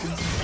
happens.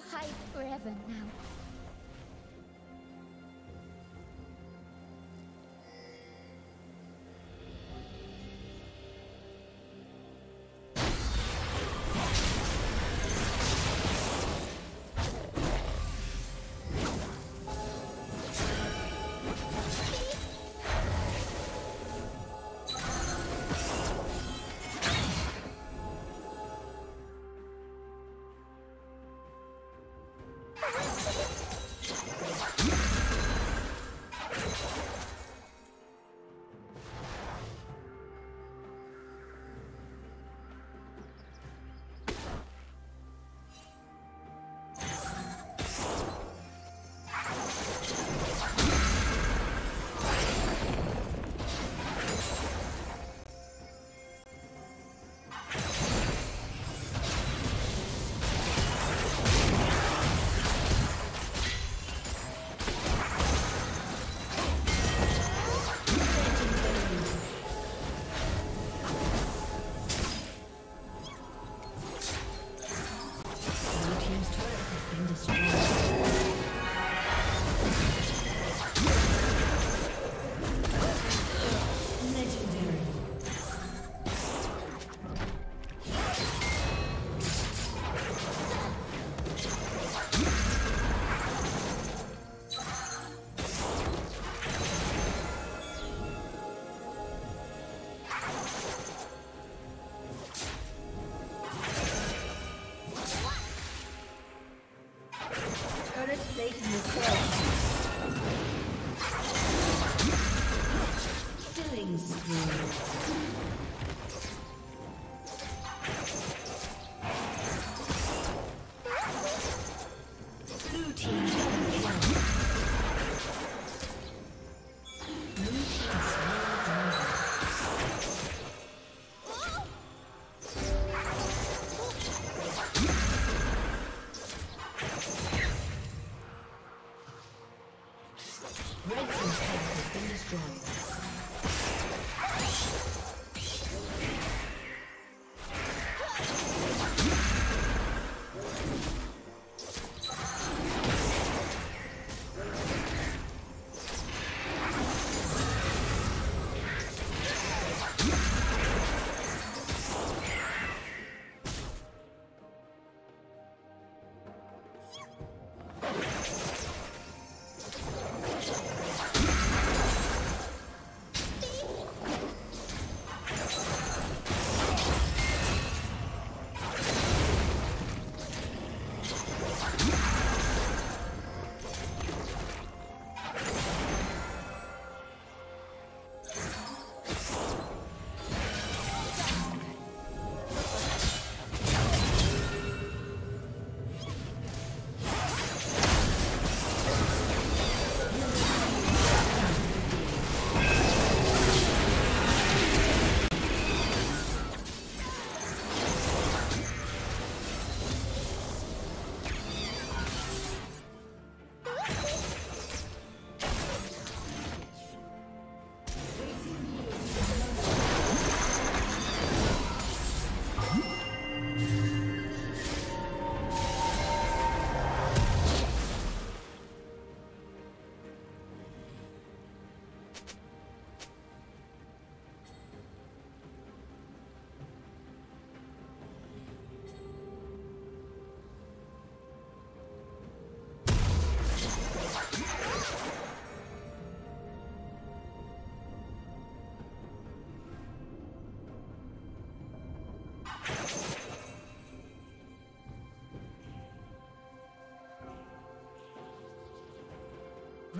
Hide forever now.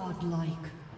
Godlike.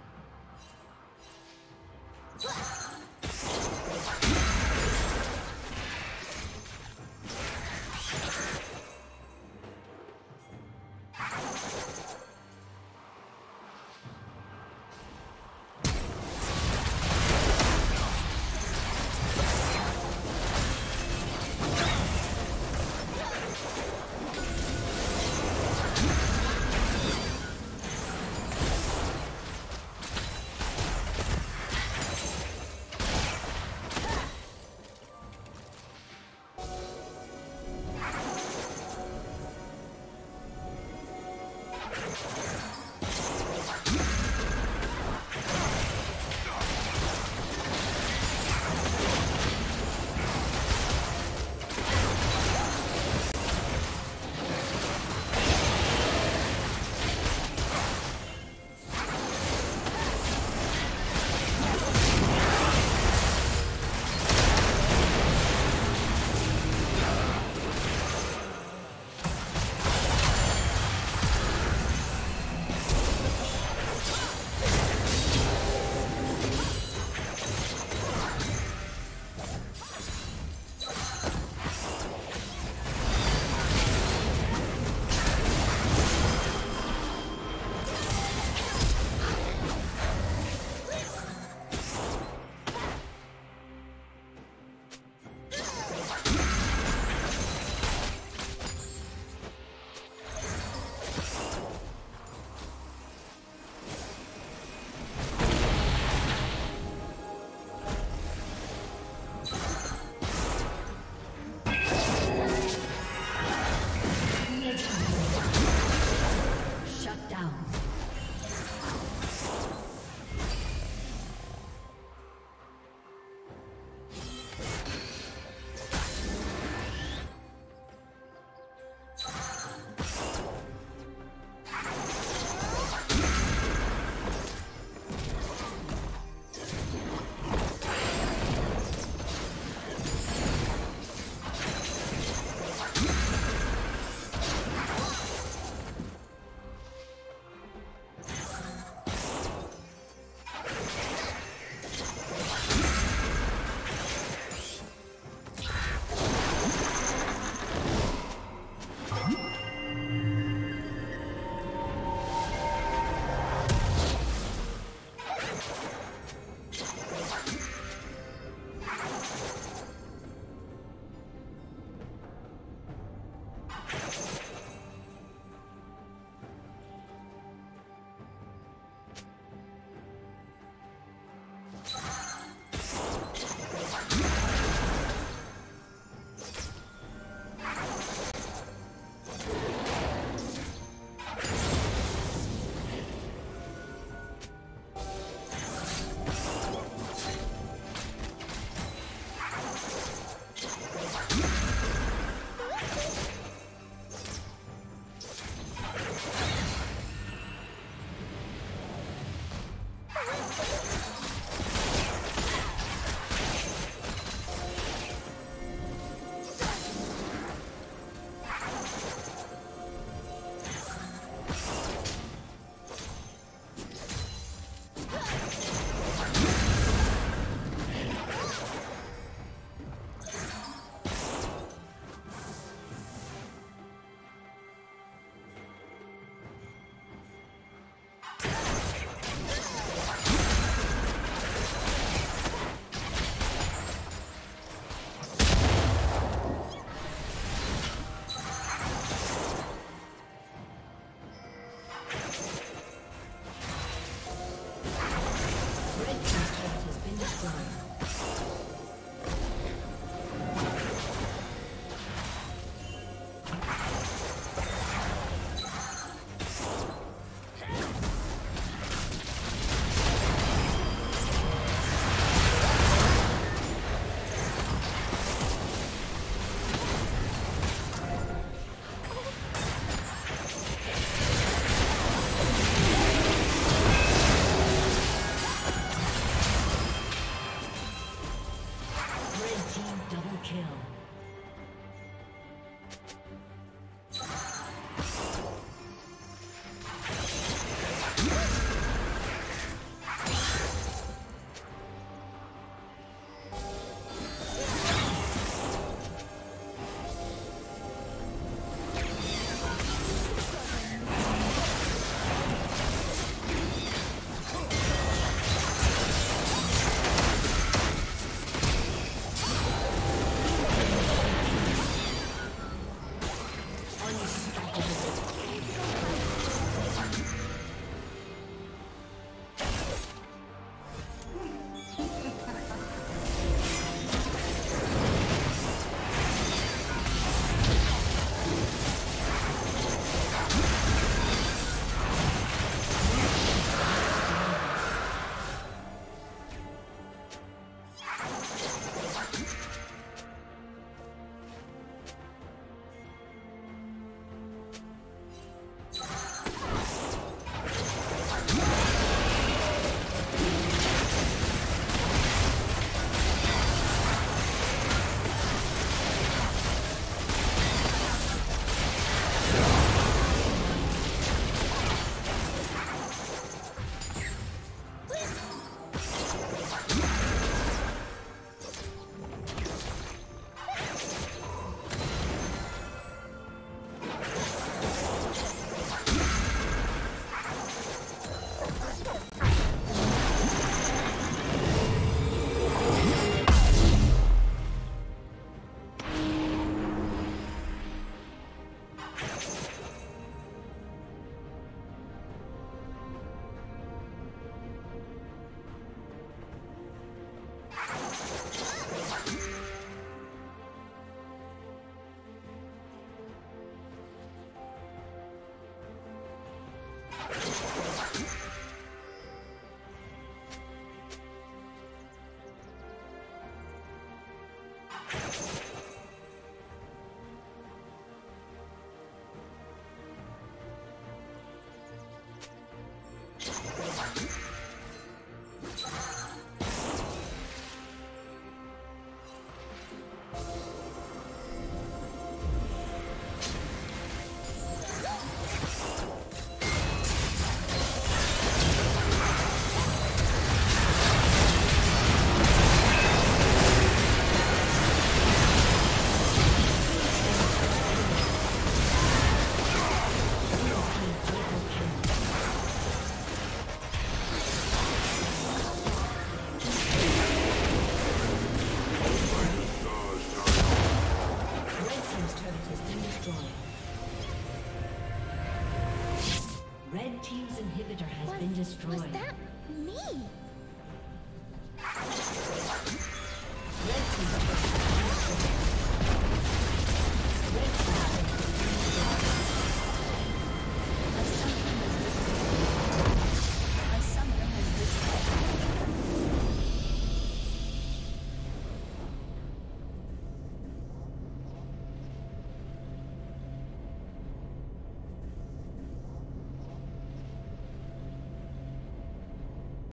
Was that